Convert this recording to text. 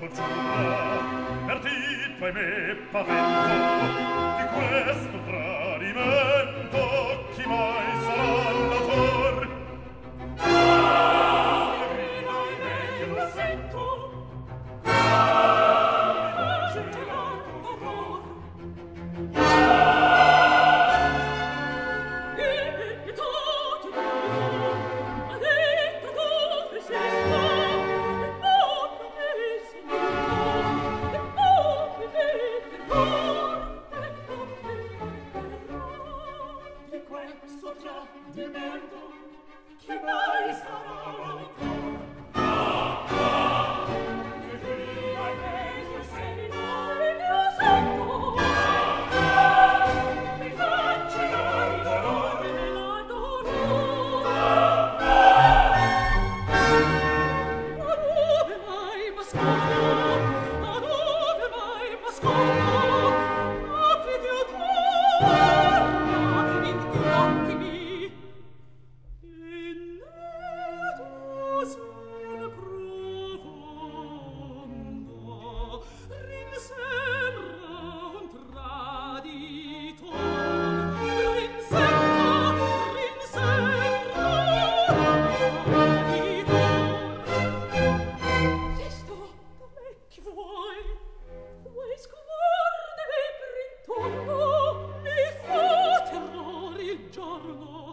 fortuna partito e me pavento di questo tradimento nostro tradimento che mai sarà torno